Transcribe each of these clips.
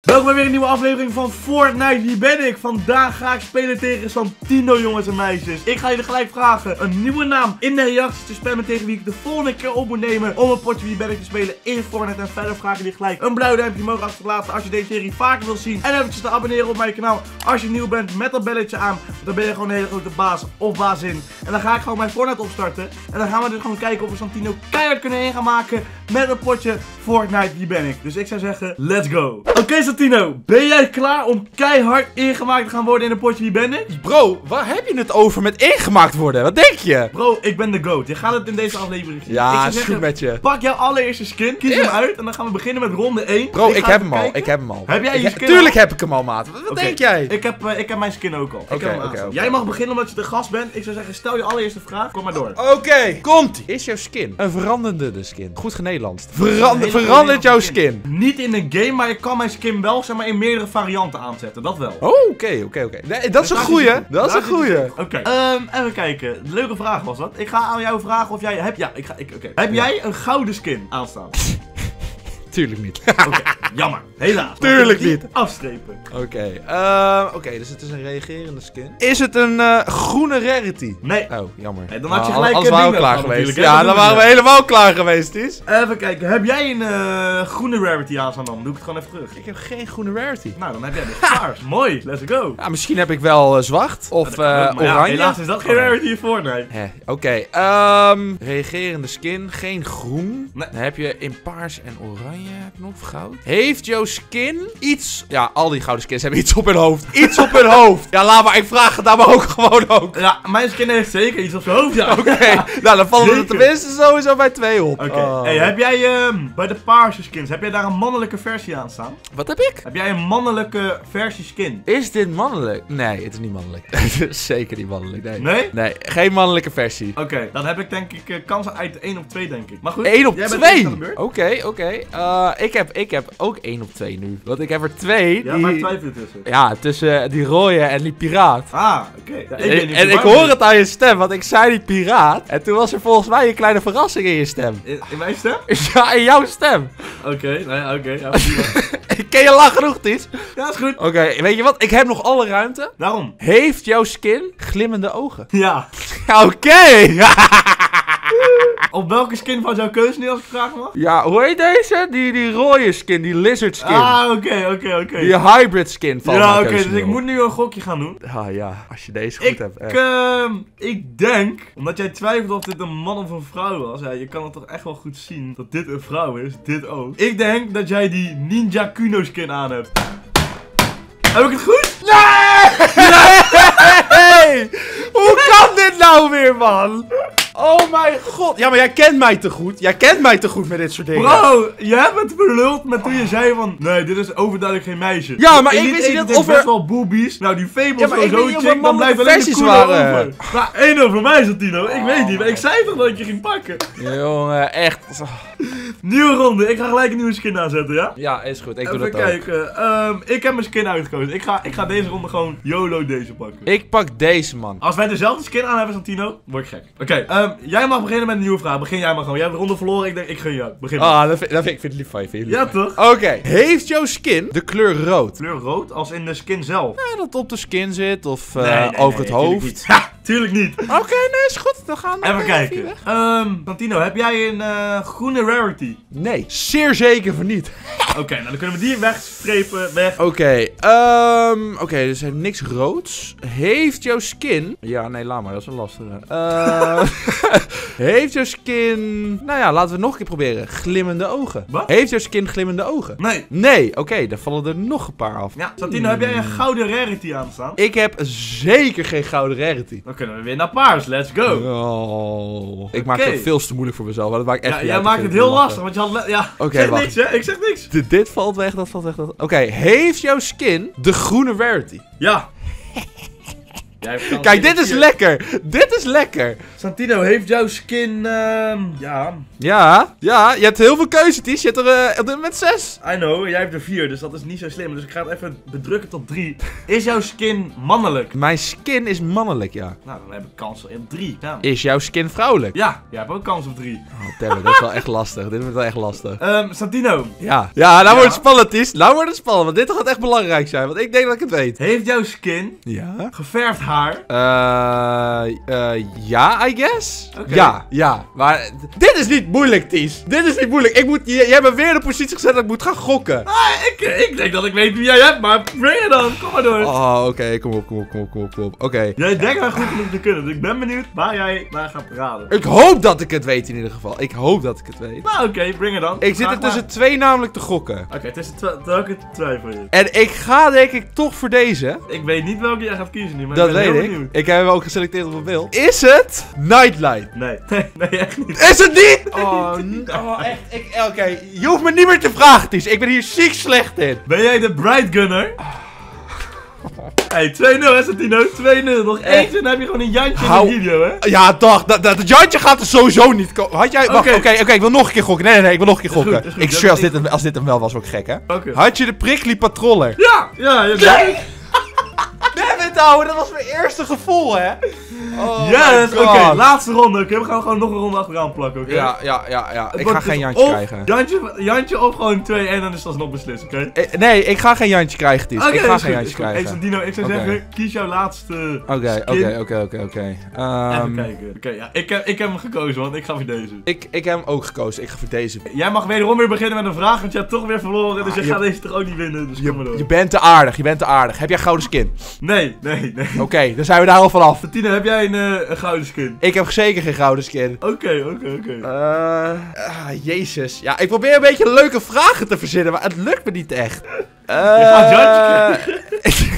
Welkom bij weer een nieuwe aflevering van Fortnite. Hier ben ik. Vandaag ga ik spelen tegen Santino, jongens en meisjes. Ik ga jullie gelijk vragen een nieuwe naam in de reacties te spammen tegen wie ik de volgende keer op moet nemen om een potje Wie ben ik te spelen in Fortnite. En verder vragen jullie gelijk een blauw duimpje omhoog achterlaten als je deze serie vaker wilt zien. En eventjes te abonneren op mijn kanaal als je nieuw bent met dat belletje aan. Dan ben je gewoon een hele grote baas of bazin. En dan ga ik gewoon mijn Fortnite opstarten. En dan gaan we dus gewoon kijken of we Santino keihard kunnen in gaan maken met een potje Fortnite. Wie ben ik? Dus ik zou zeggen, let's go. Oké Santino, ben jij klaar om keihard ingemaakt te gaan worden in een potje Wie ben ik? Bro, waar heb je het over met ingemaakt worden? Wat denk je? Bro, ik ben de GOAT. Je gaat het in deze aflevering zien. Ja, is zeggen, goed met je. Pak jouw allereerste skin, kies hem uit en dan gaan we beginnen met ronde 1. Bro, ik, heb hem al. Ik heb hem al. Heb jij je skin Tuurlijk al? heb ik hem al, maat. Wat, denk jij? Ik heb, eh, ik heb mijn skin ook al. Oké, oké, Jij mag beginnen omdat je de gast bent. Ik zou zeggen, stel je allereerste vraag. Kom maar door. Oké, komt Is jouw skin een veranderende skin? Goed genederlandst. Hele Verander, verandert jouw skin? Niet in een game, maar ik kan mijn skin wel zeg maar, in meerdere varianten aanzetten. Dat wel. Oh, oké, oké, oké. Nee, dat is een goeie. Dat is een goeie. Oké. Ehm, even kijken. Leuke vraag was dat. Ik ga aan jou vragen of jij... Heb, ja, ik ga... Ik, oké. Heb jij een gouden skin aanstaan? Tuurlijk niet. Oké. Jammer. Helaas. Tuurlijk niet. Afstrepen. Oké, ehm, oké, dus het is een reagerende skin. Is het een eh, groene rarity? Nee. Oh, jammer. Nee, dan had je Ah, gelijk een waren we ding klaar geweest. Ja, dan waren we helemaal klaar geweest, Ties. Even kijken. Heb jij een eh, groene rarity aanstaan dan? Doe ik het gewoon even terug. Ik heb geen groene rarity. Nou, dan heb jij dus paars. Mooi. Let's go. Ja, misschien heb ik wel eh, zwart of Ja, eh, ja, oranje. helaas is dat geen rarity in Fortnite. Hè, Oké, ehm, reagerende skin, geen groen. Nee. Dan heb je in paars en oranje heb je nog of goud. Heeft jouw skin iets... Ja, al die gouden skins hebben iets op hun hoofd. Iets op hun hoofd. Ja, laat maar, ik vraag het daar maar ook gewoon ook. Ja, mijn skin heeft zeker iets op zijn hoofd, ja. Oké, nou dan vallen er tenminste sowieso bij twee op. Oké. Oh. Hey, heb jij ehm, bij de paarse skins, heb jij daar een mannelijke versie aan staan? Wat heb ik? Heb jij een mannelijke versie skin? Is dit mannelijk? Nee, het is niet mannelijk. Het is Zeker niet mannelijk, nee. Nee? Nee, geen mannelijke versie. Oké, dan heb ik denk ik eh, kansen uit 1 op 2, denk ik. Maar goed. 1 op jij bent 2. eerst aan de beurt. Oké, oké. Eh, ik, heb, ik heb ook 1 op 2 nu. Want ik heb er twee. Ja, die... maar ik twijfel tussen. Ja, tussen die rode en die piraat. Ah, oké. Ja, ik en ik hoor het aan je stem, want ik zei die piraat. En toen was er volgens mij een kleine verrassing in je stem. In, in mijn stem? Ja, in jouw stem. Oké, oké. ja, prima. Ken je lang genoeg, Ties? ja, is goed. Oké, weet je wat? Ik heb nog alle ruimte. Daarom. Heeft jouw skin glimmende ogen? Ja. Oké. Op welke skin van jouw keuze nu als ik vragen mag? ja, hoe heet deze? Die, die rode skin, die lizard skin. Ah, oké, oké, oké. Die hybrid skin van Ja, oké, dus ik moet nu een gokje gaan doen. Ah ja, als je deze goed Ik, hebt. eh. ehm, ik denk, omdat jij twijfelt of dit een man of een vrouw was, ja, je kan het toch echt wel goed zien dat dit een vrouw is, dit ook. Ik denk dat jij die Ninja Kuno skin aan hebt. Heb ik het goed? Hey! Hoe kan dit nou weer, man? Oh mijn god. Ja, maar jij kent mij te goed. Jij kent mij te goed met dit soort dingen. Bro, je hebt het verluld met toen je zei van, nee, dit is overduidelijk geen meisje. Ja, maar ik niet wist niet dat of er- best wel boobies. Nou, die Fable Ja, of er chick, dan blijft alleen de waren. over. Maar één over mij, Santino. Ik weet niet, maar ik zei toch dat ik je ging pakken. Jongen, echt. Nieuwe ronde, ik ga gelijk een nieuwe skin aanzetten, ja? Ja, is goed. Ik doe Even dat ook. kijken. Ehm, ik heb mijn skin uitgekozen. Ik ga, ik ga deze ronde gewoon YOLO deze pakken. Ik pak deze, man. Als wij dezelfde skin aan hebben, Santino, word ik gek. Oké, ehm, jij mag beginnen met een nieuwe vraag. Begin jij maar gewoon. Jij hebt de ronde verloren. Ik denk, ik gun jou. Begin. maar. Ah, dat vind, dat vind, ik vind het lief van je. vind ik lief ja, toch? Oké. Heeft jouw skin de kleur rood? Kleur rood, als in de skin zelf. Ja, dat op de skin zit of eh, Nee, nee, over nee, het hoofd. tuurlijk niet. Oké, nee, is goed. Dan gaan we Even kijken. weg. Ehm, Santino, heb jij een eh, groene rarity? Nee, zeer zeker van niet. Oké, nou dan kunnen we die wegstrepen, weg. Oké, ehm, oké, dus hij heeft niks roods. Heeft jouw skin... Ja, nee, laat maar, dat is een lastige. Eh, heeft jouw skin... Nou ja, laten we nog een keer proberen. Glimmende ogen. Wat? Heeft jouw skin glimmende ogen? Nee. Nee, oké, dan vallen er nog een paar af. Ja, Santino, heb jij een gouden rarity aanstaan? Ik heb zeker geen gouden rarity. Dan kunnen we weer naar paars. Let's go. Oh. Ik maak het veel te moeilijk voor mezelf. maar Dat maakt echt Ja, jij maakt het heel lastig, want je had... Ja, Oké, ik zeg niks, hè? Ik zeg niks. Dit, dit valt weg, dat valt weg. dat- Oké, heeft jouw skin de groene rarity? Ja. Jij Kijk, dit is lekker. Dit is lekker. Santino, heeft jouw skin, ehm ja, Ja, ja, je hebt heel veel keuze, Ties. Je hebt er eh, op dit moment zes. I know, jij hebt er vier, dus dat is niet zo slim. Dus ik ga het even bedrukken tot drie. Is jouw skin mannelijk? Mijn skin is mannelijk, ja. Nou, dan heb ik kans op drie. Ja, Is jouw skin vrouwelijk? ja jij hebt ook kans op drie. Oh, damn dat is wel echt lastig. Dit wordt wel echt lastig. Ehm Santino, Ja, ja nou Ja. wordt het spannend, Ties. Nou wordt het spannend, want dit gaat echt belangrijk zijn. Want ik denk dat ik het weet. heeft jouw skin Ja? geverfd haar? Eh, eh, ja, I guess? Ja, ja. Maar dit is niet moeilijk, Ties. Dit is niet moeilijk. Ik moet, jij hebt me weer in de positie gezet dat ik moet gaan gokken. Ah, ik, ik denk dat ik weet wie jij hebt, maar breng je dan. Kom maar door. Oh, oké. Kom op, kom op, kom op, kom op, kom op. Oké. Jij denkt wel goed genoeg te kunnen, dus ik ben benieuwd waar jij naar gaat raden. Ik hoop dat ik het weet in ieder geval. Ik hoop dat ik het weet. Nou, oké, breng het dan. Ik zit er tussen maar. twee namelijk te gokken. Oké, tussen welke twijfel je? En ik ga denk ik toch voor deze. Ik weet niet welke jij gaat kiezen nu, maar Dat weet ik. benieuwd. Ik heb hem ook geselecteerd op mijn beeld. Is het Nightlight? Nee, nee, nee, echt niet. Is het niet? Oh, oh echt. Ik- Oké, je hoeft me niet meer te vragen, Ties. Ik ben hier ziek slecht in. Ben jij de Bright Gunner? Hey, 2-0 hè, Santino? 2-0. Nog Echt? eentje en dan heb je gewoon een jantje in de video, hè? Ja, toch. Dat, dat, dat Jantje gaat er sowieso niet komen. Had jij... Wacht, Oké. oké, ik wil nog een keer gokken. Nee, nee, nee. Ik wil nog een keer Is goed, gokken. is goed. Ik zweer, als dit, hem- als dit hem wel was, ook gek, hè? Oké. Had je de prickly patroller? Ja! Ja, ja, ja. Ouwe. Dat was mijn eerste gevoel, hè? Oh Yes, oké, laatste ronde. Oké, we gaan gewoon nog een ronde achteraan plakken, oké? Ja, ja, ja, ja. Ik ga geen dus Jantje of krijgen. Jantje, Jantje of gewoon 2 en dan is dat nog beslist, oké? Eh, Nee, ik ga geen Jantje krijgen, Ties. Oké, ik ga geen goed, Jantje krijgen. Santino, ik zou Oké. zeggen, kies jouw laatste Oké, skin. oké, oké, oké, oké. Even Ehm, kijken. Oké, ja, ik, heb, ik heb hem gekozen, want ik ga voor deze. Ik, ik heb hem ook gekozen. Ik ga voor deze. Jij mag wederom weer beginnen met een vraag, want je hebt toch weer verloren, dus Ah, je, je- gaat deze toch ook niet winnen, dus kom maar Je, door. je bent te aardig, je bent te aardig. Heb jij gouden skin? Nee, nee, nee. Oké, dan zijn we daar al vanaf. Santino, heb jij een, eh, een gouden skin? Ik heb zeker geen gouden skin. Oké, oké, oké. Eh, ah, jezus. Ja, ik probeer een beetje leuke vragen te verzinnen, maar het lukt me niet echt. Eh, gaat Jantje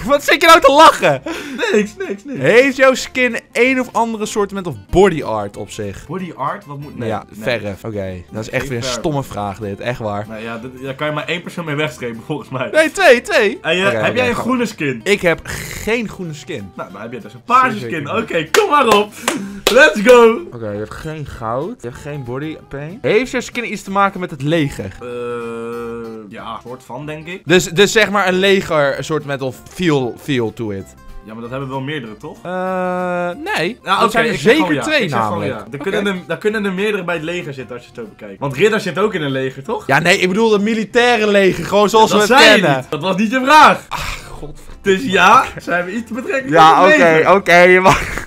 Wat zit je nou te lachen? Niks, niks, niks. Heeft jouw skin een of andere soort of body art op zich? Body art? Wat moet... Nee, ja, nee. verf. Oké, dat is echt weer een stomme vraag dit. Echt waar. Nou ja, daar kan je maar één persoon mee wegstrepen, volgens mij. Nee, twee, twee. En je, Oké, heb jij een groene skin? Ik heb geen groene skin. Nou, dan heb je dus een paarse skin. Oké, kom maar op. Let's go. Oké, je hebt geen goud. Je hebt geen body paint. Heeft jouw skin iets te maken met het leger? Eh, ja, soort van, denk ik. Dus, dus zeg maar een leger, een soort met of feel, feel to it. Ja, maar dat hebben wel meerdere, toch? Eh, nee. Dat oké, zijn er zeg zeker ja. twee namelijk. ja. Daar, kunnen er, daar kunnen er meerdere bij het leger zitten als je het zo bekijkt. Want Ridder zit ook in een leger, toch? Ja, nee, ik bedoel het militaire leger, gewoon zoals dat we het kennen. niet. Dat was niet je vraag. God. Dus ja, zijn we iets te betrekken Ja, met oké, het leger. oké. je mag-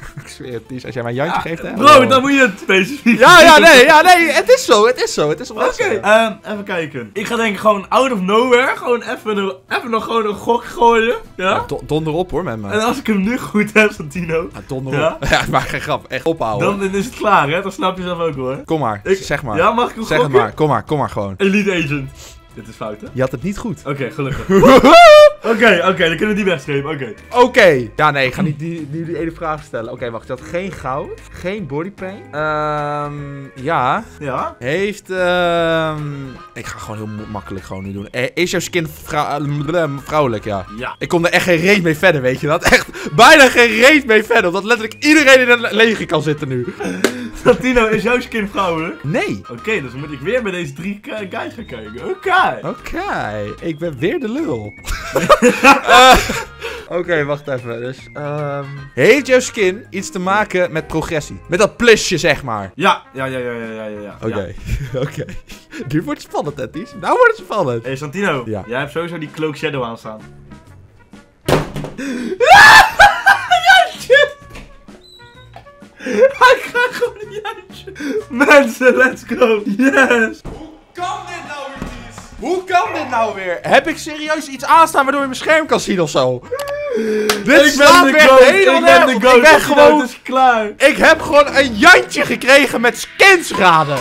Ties, als jij mij een jantje geeft, hè. Bro, dan moet je het specifiek Ja, ja, nee, ja, nee, het is zo, het is zo, het is Oké, zo. ehm, even kijken. Ik ga denk ik gewoon out of nowhere, gewoon even, even nog gewoon een gok gooien. Ja? Ja, do- donder op hoor, met me. En als ik hem nu goed heb, Santino, Ja, donder Ja? op. Ja, maar geen grap, echt ophouden. dan is het klaar, hè? Dan snap je zelf ook hè? Kom maar, Ik- zeg maar. Ja, mag ik hem zeg het maar, kom maar, kom maar gewoon. Elite Agent. Dit is fout, hè? Je had het niet goed. Oké, gelukkig. Oké, oké, dan kunnen we die wegstrepen, oké. Oké. Ja, nee, ik ga niet die, die, die ene vraag stellen. Oké, wacht. Je had geen goud, geen bodypaint. Ehm, ja. Ja? Heeft, ehm... Ik ga gewoon heel makkelijk gewoon nu doen. Eh, Is jouw skin vrou- eh, vrouwelijk, ja? Ja. Ik kom er echt geen reet mee verder, weet je dat? Echt bijna geen reet mee verder. Omdat letterlijk iedereen in het leger kan zitten nu. Santino, is jouw skin vrouwelijk? Nee. Oké, dus dan moet ik weer bij deze drie guys gaan kijken. Oké. Oké, ik ben weer de lul. Oké, wacht even. Dus, ehm, heeft jouw skin iets te maken met progressie? Met dat plusje, zeg maar. Ja, ja, ja, ja, ja, ja, ja, ja. Oké, oké. Nu wordt het spannend, hè, Ties? Nou wordt het spannend. Hey Santino, Ja. jij hebt sowieso die Cloak Shadow aanstaan. Hij krijgt gewoon. Mensen, let's go. Yes. Nou weer? Heb ik serieus iets aanstaan waardoor je mijn scherm kan zien of zo? Dit ik ben de goat. helemaal Ik ben de goat. Ik ben gewoon... Is klaar. Ik heb gewoon een jantje gekregen met skinsraden.